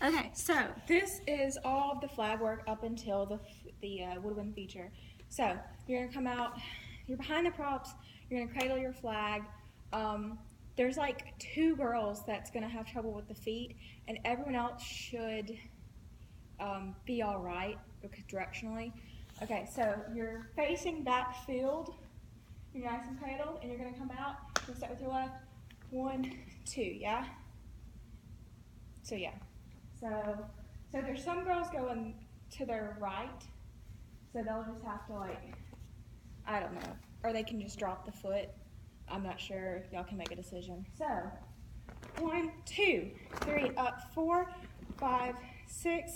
Okay, so this is all of the flag work up until the, the uh, woodwind feature. So you're gonna come out, you're behind the props, you're gonna cradle your flag. Um, there's like two girls that's gonna have trouble with the feet, and everyone else should um, be all right directionally. Okay, so you're facing that field. You're nice and cradled, and you're gonna come out. You'll start with your left. One, two, yeah. So yeah. So so there's some girls going to their right, so they'll just have to like, I don't know, or they can just drop the foot. I'm not sure. Y'all can make a decision. So one, two, three, up, four, five, six,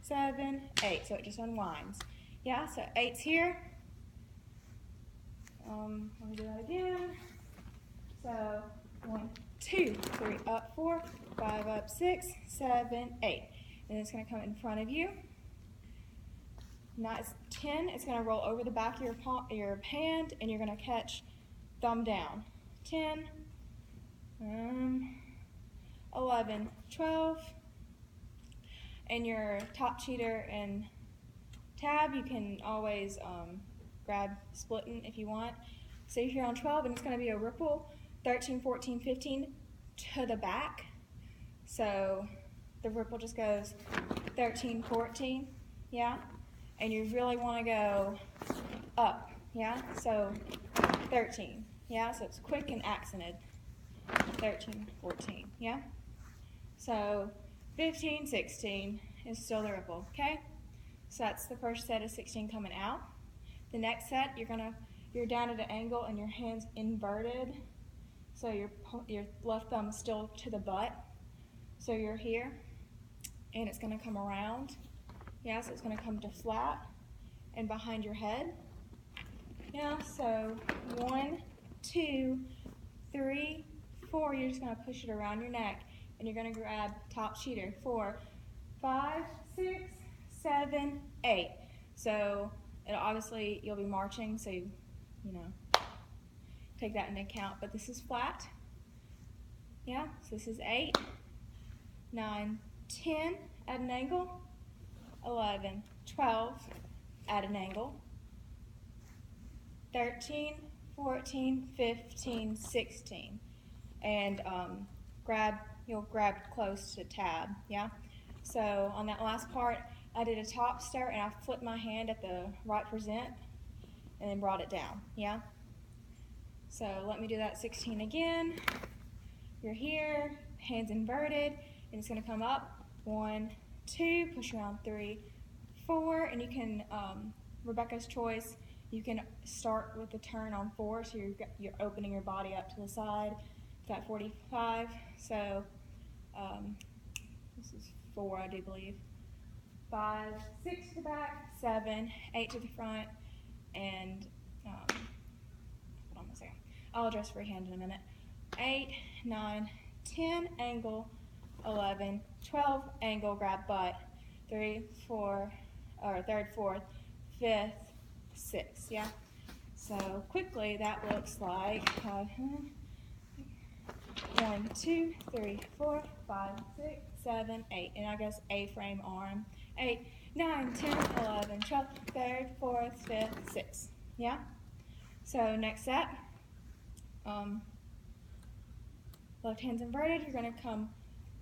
seven, eight. So it just unwinds. Yeah, so eight's here. Um, let me do that again. So one, two, three, up, four, five, up, six, seven, eight. And it's gonna come in front of you. Now it's 10, it's gonna roll over the back of your, palm, your hand and you're gonna catch thumb down. 10, um, 11, 12, and your top cheater and tab, you can always um, grab splitting if you want. So if you're on 12 and it's to be a ripple, 13, 14, 15 to the back. So the ripple just goes 13, 14, yeah? And you really want to go up, yeah? So 13, yeah? So it's quick and accented. 13, 14, yeah? So 15, 16 is still the ripple, okay? So that's the first set of 16 coming out. The next set, you're gonna, you're down at an angle and your hand's inverted. So your, your left thumb is still to the butt. So you're here and it's gonna come around. Yeah, so it's gonna come to flat and behind your head. Yeah, so one, two, three, four, you're just gonna push it around your neck and you're gonna grab top cheater. Four, five, six, seven, eight. So it obviously you'll be marching, so you, you know, take that into account. But this is flat. Yeah, so this is eight, nine, 10 at an angle, 11, 12 at an angle, 13, 14, 15, 16. And um, grab you'll grab close to tab, yeah? So on that last part, I did a top start and I flipped my hand at the right present and then brought it down, yeah? So let me do that 16 again. You're here, hands inverted, and it's gonna come up, one, two, push around three, four, and you can, um, Rebecca's choice, you can start with the turn on four, so you're, you're opening your body up to the side, got 45, so um, this is four, I do believe. Five, six to the back, seven, eight to the front, and um, hold on a second. I'll address freehand in a minute. Eight, nine, ten, angle, 11, 12, angle, grab butt, three, four, or third, fourth, fifth, sixth, yeah? So quickly, that looks like, uh, one, two, three, four, five, six, seven, eight. And I guess A-frame arm. Eight, nine, ten, eleven, twelve, third, fourth, fifth, sixth. Yeah? So next set. Um, left hand's inverted. You're to come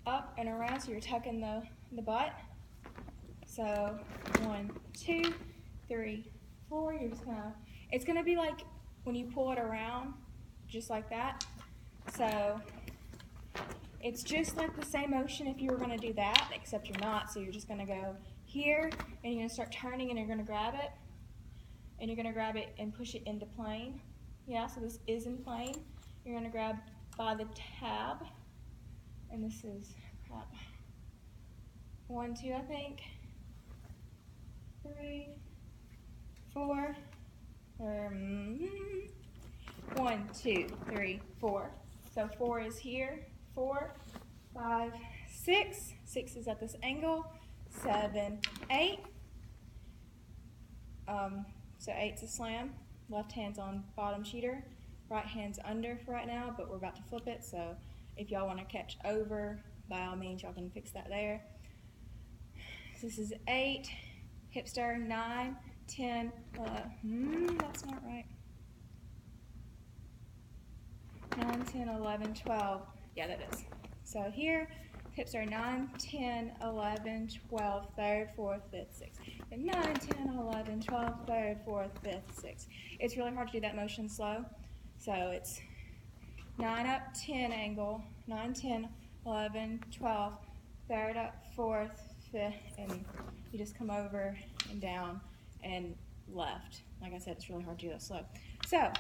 up and around so you're tucking the, the butt. So one, two, three, four. You're just to, it's to be like when you pull it around, just like that. So it's just like the same motion if you were to do that, except you're not. So you're just to go here, and you're to start turning, and you're to grab it, and you're to grab it and push it into plane. Yeah, so this is in plane. You're going to grab by the tab, and this is crap. One, two, I think. Three, four, um, one, two, three, four. So four is here, four, five, six. Six is at this angle, seven, eight. Um, so eight's a slam. Left hand's on bottom cheater. Right hand's under for right now, but we're about to flip it. So if y'all want to catch over, by all means, y'all can fix that there. This is eight, hipster, nine, ten, uh, hmm, that's not right. Nine, ten, eleven, twelve. Yeah, that is. So here, hips are 9, 10, 11, 12, 3rd, 4th, 5th, 6th. And 9, 10, 11, 12, 3rd, 4th, 5th, 6th. It's really hard to do that motion slow. So it's 9 up, 10 angle, 9, 10, 11, 12, 3rd up, 4th, 5th, and you just come over and down and left. Like I said, it's really hard to do that slow. So,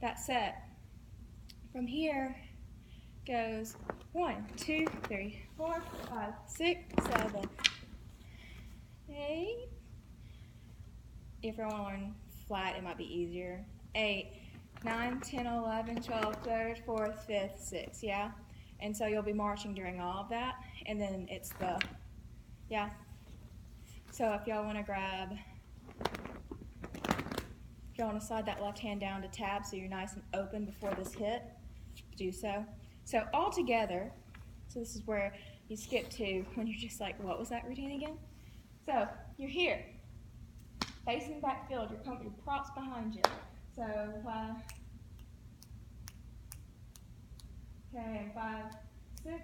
that set from here goes one, two, three, four, five, six, seven, eight. If I want to learn flat, it might be easier. Eight, nine, ten, eleven, twelve, third, fourth, fifth, sixth, yeah? And so you'll be marching during all of that, and then it's the, yeah? So if y'all want to grab, if y'all want to slide that left hand down to tab so you're nice and open before this hit, do so. So altogether, so this is where you skip to when you're just like, what was that routine again? So you're here, facing back field, your, comp- your props behind you. So uh, okay, five, six,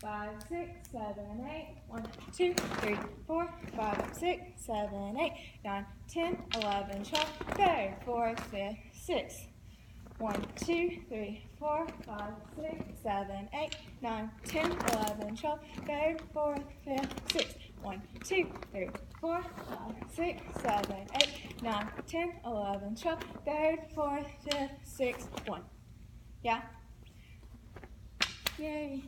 five, six, seven, eight, one, two, three, four, five, six, seven, eight, nine, ten, eleven, twelve, thirteen, four, fifth, six. 1, 2, 3, 4, 5, 6, 7, 8, 9, 10, 11, 12, 13, 4, 5, 6. 1, 2, 3, 4, 5, 6, 7, 8, 9, 10, 11, 12, 13, 4, 5, 6, 1. Yeah? Yay.